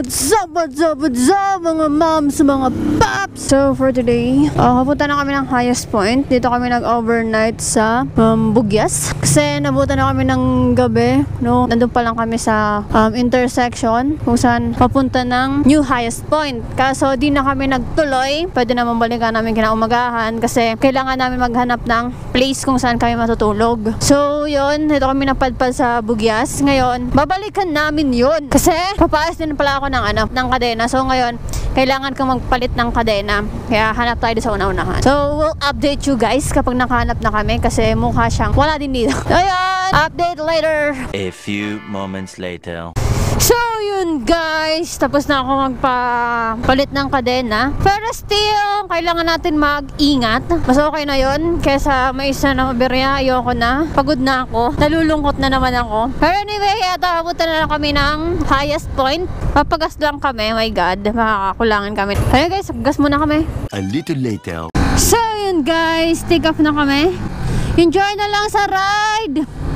What's up, what's up, what's up mga moms, mga paps? So for today, uh, kapunta na kami ng highest point. Dito kami nag-overnight sa um, Bugyas. Kasi nabutan na kami ng gabi. No? Nandun pa lang kami sa um, intersection kung saan papunta ng new highest point. Kaso di na kami nagtuloy. Pwede naman balikan namin kinaumagahan kasi kailangan namin maghanap ng place kung saan kami matutulog. So yun, dito kami napadpad sa Bugyas. Ngayon, babalikan namin yun. Kasi papaayos din pala ako ng ano, ng kadena. So ngayon, kailangan kong magpalit ng kadena. Kaya hanap tayo sa una-unahan. So we'll update you guys kapag nakahanap na kami kasi mukha siyang wala din dito. Ayun! Update later! A few moments later. So, yun guys. Tapos na ako magpapalit ng kadena. Pero still, kailangan natin mag-ingat. Mas okay na yun. Kesa may isa na maberya, ayoko na. Pagod na ako. Nalulungkot na naman ako. Pero anyway, ito, abutan na lang kami ng highest point. Papagas lang kami. My God. Makakakulangan kami. Ayun guys, gas muna kami. A little later. So, yun guys. Take off na kami. Enjoy na lang sa ride!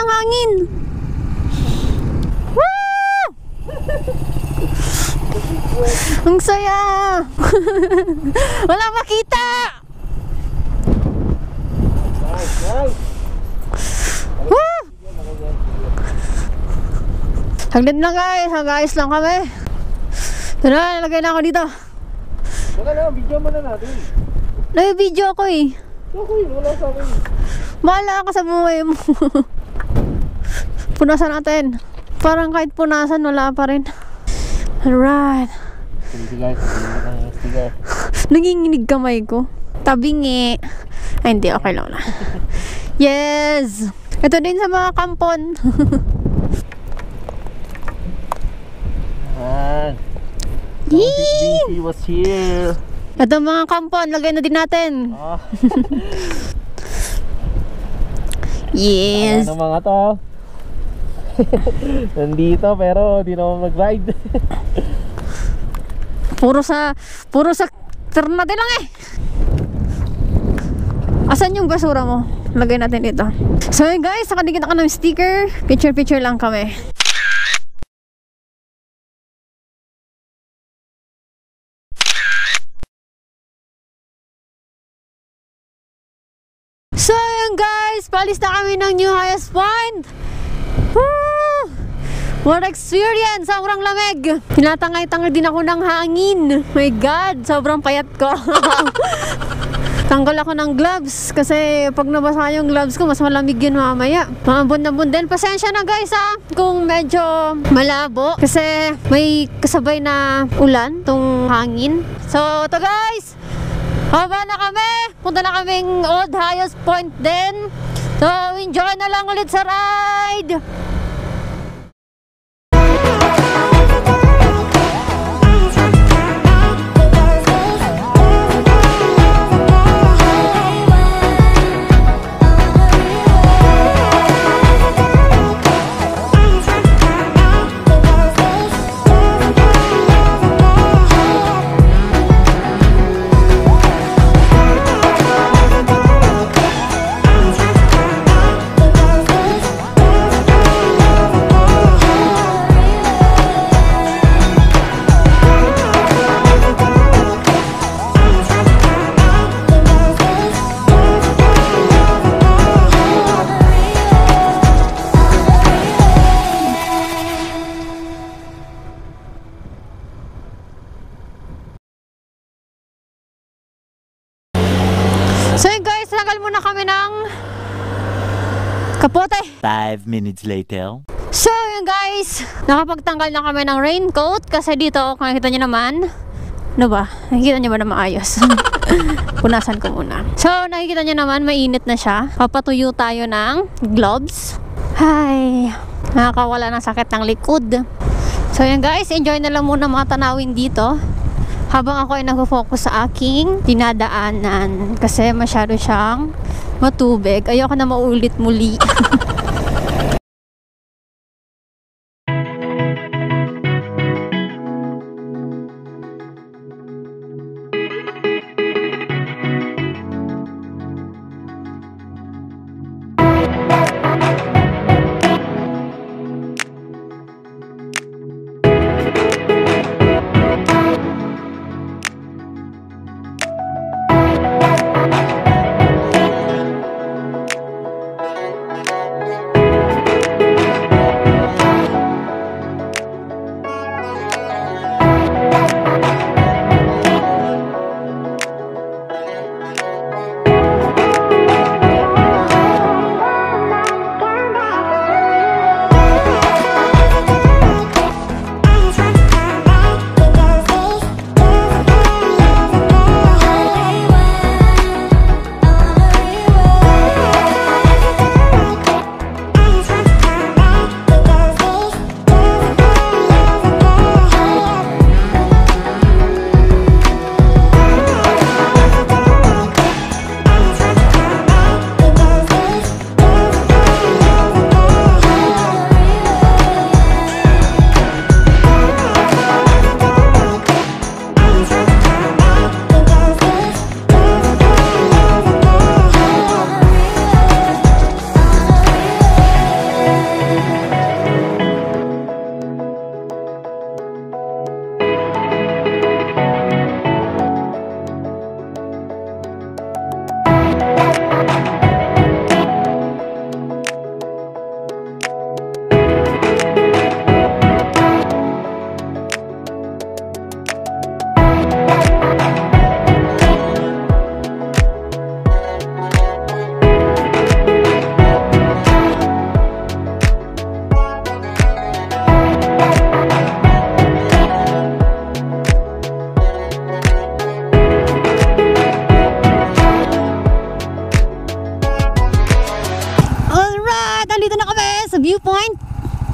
Ng hangin! Woo! Ang saya! Wala makita! Woo! Saglit na guys, hagayos lang kami. Tara, nalagay na ako dito. Wala na, video mo na natin. Nag-video ako eh. Okay, wala sa akin. Bahala ka sa buhay mo. punasan natin. Parang kahit punasan, wala pa rin. Alright. Nanginginig kamay ko. Tabingi. Ay, hindi. Okay lang na. Yes! Ito din sa mga kampon. Yee! he was here. Ito mga kampon, lagay na din natin. Ah, Yes! ano mga to? Nandito pero hindi na mag-ride. puro sa puro sa ternate lang eh. Asan yung basura mo? Lagay natin dito. So guys, nakadikit ako ng sticker. Picture-picture lang kami. So yun guys, palis kami ng New Highest Point. Woo! What experience! Sobrang lamig! Tinatangay-tangay din ako ng hangin. My God! Sobrang payat ko. Tanggal ako ng gloves kasi pag nabasa yung gloves ko, mas malamig yun mamaya. Maambon na din. Pasensya na guys ha, kung medyo malabo kasi may kasabay na ulan, tong hangin. So, to guys! Haba na kami! Punta na kaming old highest point din. So, enjoy na lang ulit sa ride! Kami ng kapote. Five minutes later. So yun guys, nakapagtanggal na kami ng raincoat kasi dito, kung nakikita nyo naman, ano ba? Nakikita nyo ba na maayos? Punasan ko muna. So, nakikita nyo naman, mainit na siya. Papatuyo tayo ng gloves. Hi! Nakakawala ng sakit ng likod. So, yan guys, enjoy na lang muna mga tanawin dito. Habang ako ay nag-focus sa aking dinadaanan. Kasi masyado siyang matubig. Ayoko na maulit muli.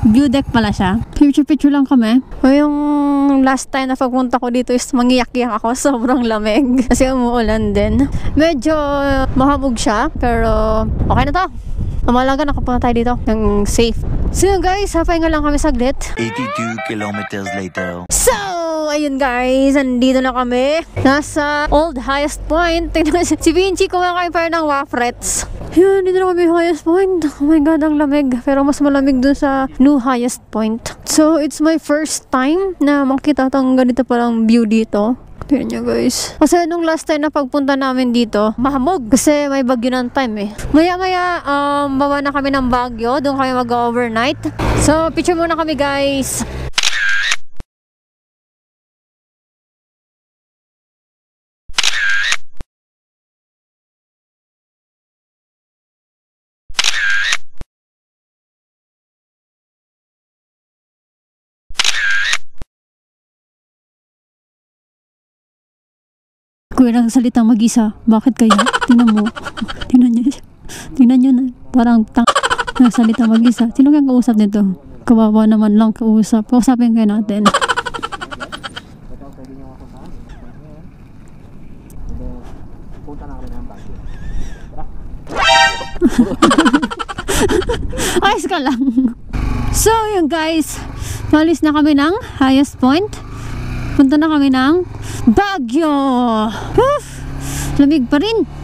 View deck pala siya. Picture-picture lang kami. O yung last time na pagpunta ko dito is mangiyak-iyak ako. Sobrang lamig. Kasi umuulan din. Medyo mahabog siya. Pero okay na to. Umalaga nakapunta tayo dito ng safe. So yun guys, papahinga lang kami saglit. 82 kilometers later. So, ayun guys, andito na kami. Nasa old highest point. Tingnan si Vinci kumakain pa rin ng wafrets. Yun, dito na kami highest point. Oh my god, ang lamig. Pero mas malamig dun sa new highest point. So, it's my first time na makita tong ganito palang view dito. Tignan nyo guys. Kasi nung last time na pagpunta namin dito, mahamog. Kasi may bagyo ng time eh. Maya maya, um, bawa na kami ng bagyo. Doon kami mag-overnight. So, picture muna kami guys. Kuya nagsalita mag-isa. Bakit kaya? Tingnan mo. Tingnan niyo. siya. Tingnan niyo na. Parang tang nagsalita mag-isa. Sino kaya kausap nito? Kawawa naman lang kausap. Kausapin kayo natin. Na. Ayos ka lang. So, yun guys. Malis na kami ng highest point. Punta na kami ng Baguio. Woof! Lamig pa rin.